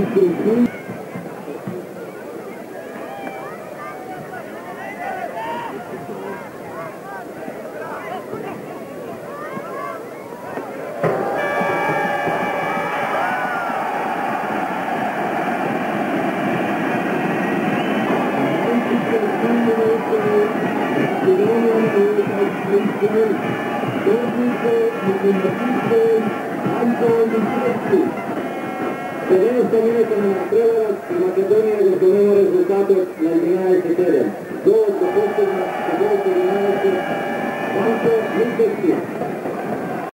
BKC. Thank you. Debemos seguir con el